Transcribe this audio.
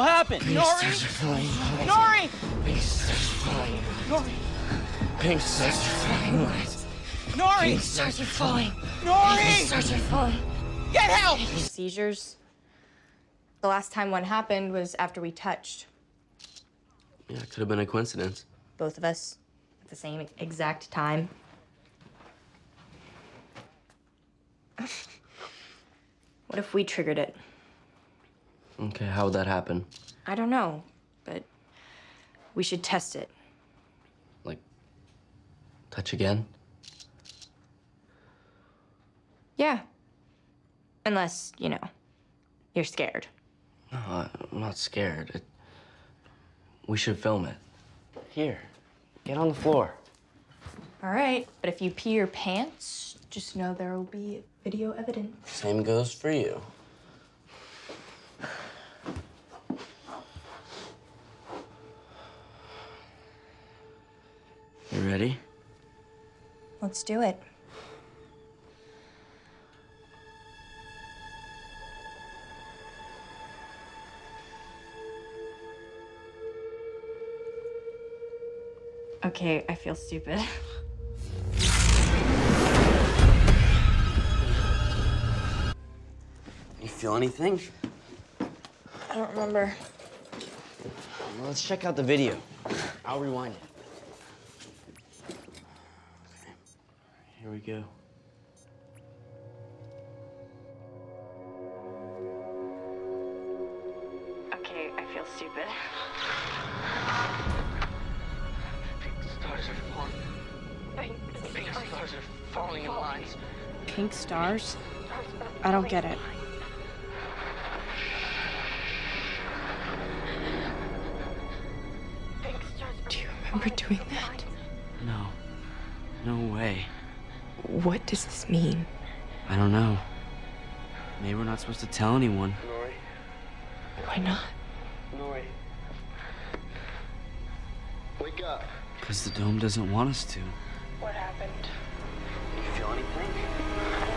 What happened? Pink Norrie? stars are flying. Norrie! Pink stars are flying. Norrie! Pink stars are flying. Norrie! Pink stars are falling. Norrie! Pink stars are falling. Get help! Seizures. The last time one happened was after we touched. Yeah, it could have been a coincidence. Both of us at the same exact time. what if we triggered it? Okay, how would that happen? I don't know, but we should test it. Like, touch again? Yeah. Unless, you know, you're scared. No, I'm not scared. It... We should film it. Here, get on the floor. All right, but if you pee your pants, just know there will be video evidence. Same goes for you. You ready? Let's do it. Okay, I feel stupid. You feel anything? I don't remember. Well, let's check out the video. I'll rewind it. Here we go. Okay, I feel stupid. Pink stars are falling. Pink stars are falling in lines. Pink stars? I don't get it. Do you remember doing that? No. No way. What does this mean? I don't know. Maybe we're not supposed to tell anyone. Norrie. Why not? Norrie. Wake up. Because the dome doesn't want us to. What happened? Do you feel anything?